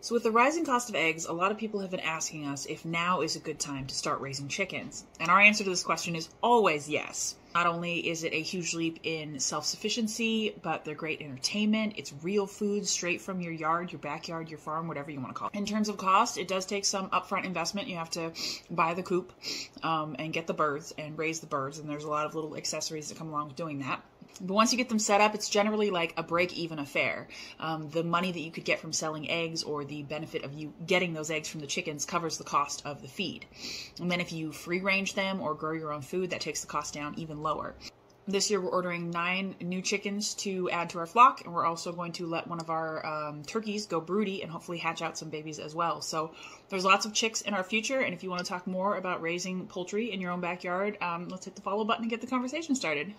So, with the rising cost of eggs, a lot of people have been asking us if now is a good time to start raising chickens. And our answer to this question is always yes. Not only is it a huge leap in self sufficiency, but they're great entertainment. It's real food straight from your yard, your backyard, your farm, whatever you want to call it. In terms of cost, it does take some upfront investment. You have to buy the coop um, and get the birds and raise the birds, and there's a lot of little accessories that come along with doing that. But once you get them set up, it's generally like a break even affair. Um, the money that you could get from selling eggs or the benefit of you getting those eggs from the chickens covers the cost of the feed. And then if you free range them or grow your own food, that takes the cost down even lower. This year, we're ordering nine new chickens to add to our flock, and we're also going to let one of our um, turkeys go broody and hopefully hatch out some babies as well. So, there's lots of chicks in our future, and if you want to talk more about raising poultry in your own backyard, um, let's hit the follow button and get the conversation started.